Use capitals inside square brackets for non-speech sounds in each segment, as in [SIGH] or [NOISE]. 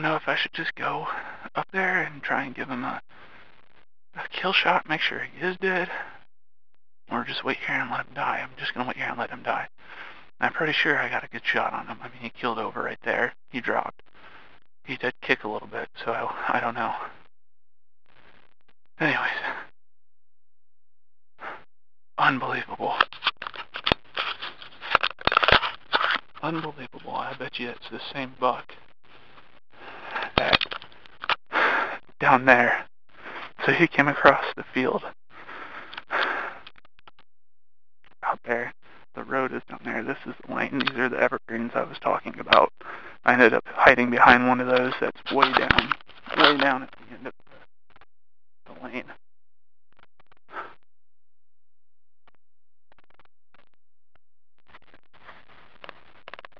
don't know if I should just go up there and try and give him a, a kill shot, make sure he is dead, or just wait here and let him die. I'm just gonna wait here and let him die. I'm pretty sure I got a good shot on him. I mean, he killed over right there. He dropped. He did kick a little bit, so I, I don't know. Anyways. Unbelievable. Unbelievable. I bet you it's the same buck that down there. So he came across the field out there. The road is down there. This is the lane. These are the evergreens I was talking about. I ended up hiding behind one of those that's way down, way down at the end of the, lane.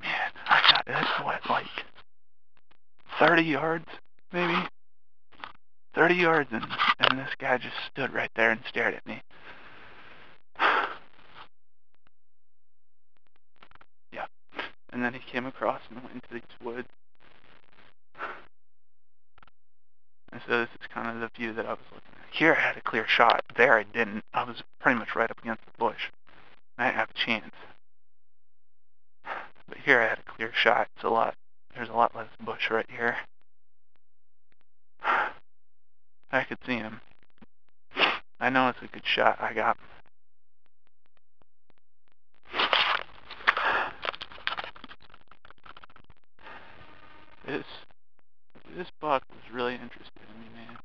Man, I got it. What, like 30 yards, maybe? 30 yards, and, and this guy just stood right there and stared at me. [SIGHS] yeah. And then he came across and went into these woods. And so this is kind of the view that I was looking at. Here I had a clear shot. There I didn't. I was pretty much right up against the bush. I didn't have a chance. [SIGHS] But here I had a clear shot. It's a lot. There's a lot less bush right here. I could see him. I know it's a good shot I got. This this buck was really interested in me, man.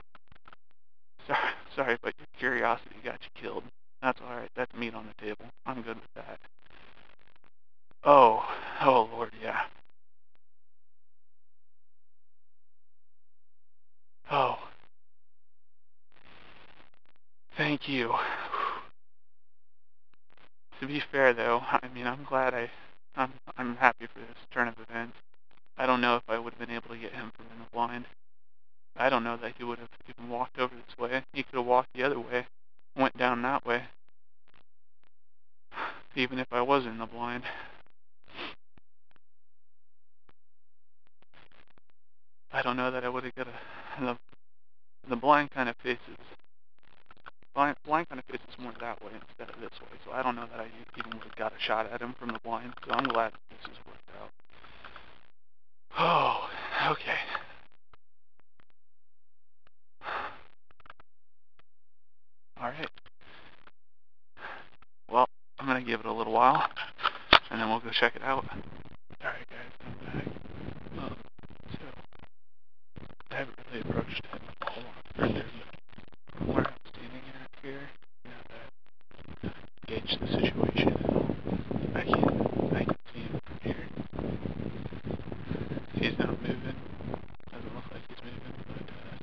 Sorry, [LAUGHS] sorry, but your curiosity got you killed. That's all right. That's meat on the table. I'm good with that. Oh, oh Lord, yeah. Oh. Thank you. [SIGHS] to be fair though, I mean I'm glad I I'm I'm happy for this turn of events. I don't know if I would have been able to get him from in the blind. I don't know that he would have even walked over this way. He could have walked the other way, went down that way. [SIGHS] Even if I was in the blind. I don't know that I would have got a the the blind kind of faces blind blind kind of faces more that way instead of this way. So I don't know that I even would have got a shot at him from the blind. So I'm glad this has worked out. Oh, okay. Alright. Well, I'm going to give it a little while, and then we'll go check it out. Alright guys, I'm back. Um, so, I haven't really approached it a whole lot further, but from where I'm standing at here, now that I've gauged the situation, I can, I can see him from here. He's not moving. Doesn't look like he's moving, but, uh,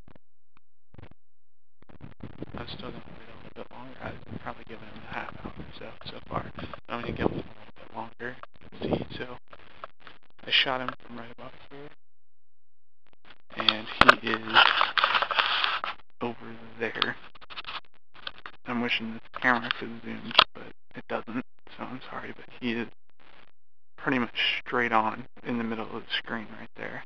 I'm still gonna wait a little bit longer. I've probably given him a half hour so so far. I'm gonna give him a little bit longer to see. So I shot him from right about here, and he is over there. I'm wishing this camera could zoom, but it doesn't. So I'm sorry, but he is pretty much straight on in the middle of the screen right there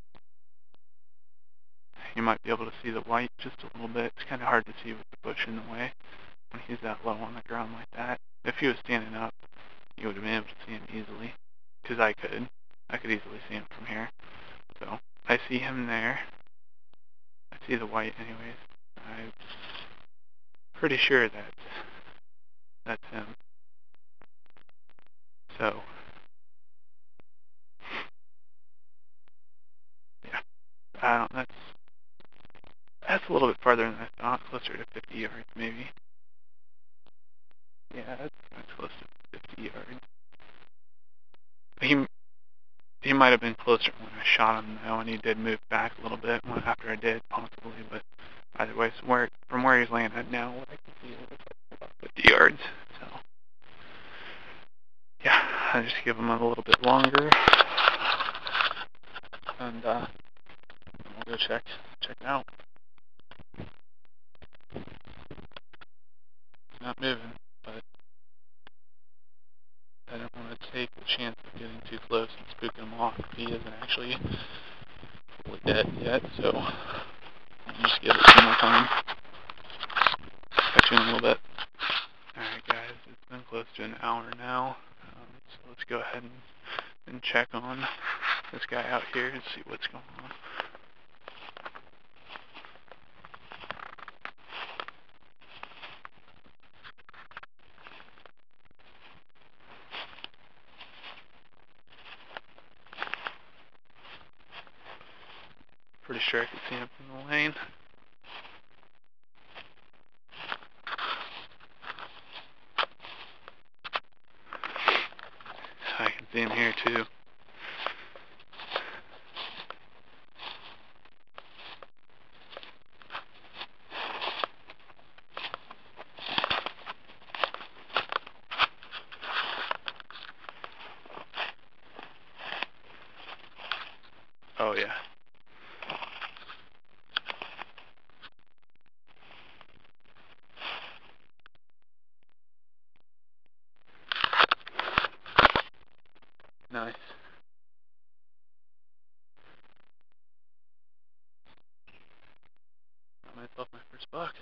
you might be able to see the white just a little bit. It's kind of hard to see with the bush in the way when he's that low on the ground like that. If he was standing up, you would have been able to see him easily, because I could. I could easily see him from here. So, I see him there. I see the white anyways. I'm pretty sure that that's him. So, yeah, I don't, that's that's a little bit farther than I thought, closer to 50 yards maybe. Yeah, that's, close to 50 yards. He he might have been closer when I shot him though, and he did move back a little bit after I did, possibly. But either way, so where, from where he's at now, what I can see is about 50 yards. So yeah, I just give him a little bit longer, and uh, we'll go check check it out. Not moving, but I don't want to take the chance of getting too close and spooking him off he isn't actually fully dead yet, so I'll just give it some more time. Catch you in a little bit. Alright guys, it's been close to an hour now, um, so let's go ahead and, and check on this guy out here and see what's going on. Pretty sure I could see him from the lane. I can see him here too. Oh yeah. Nice. Got myself my first buck.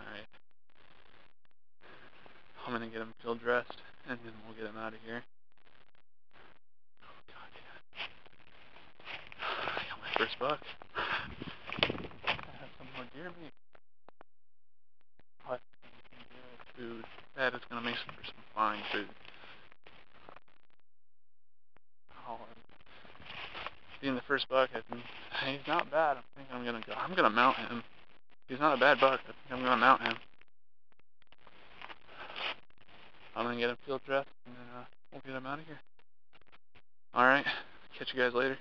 Alright. I'm gonna get him field dressed, and then we'll get him out of here. Oh god, yeah. I got my first buck. I have some more deer meat. What? Food. That is gonna make some for some fine food. Oh, being the first buck, he's not bad. I think I'm gonna go. I'm gonna mount him. He's not a bad buck. I think I'm gonna mount him. I'm gonna get him field dressed and then uh, we'll get him out of here. Alright, catch you guys later.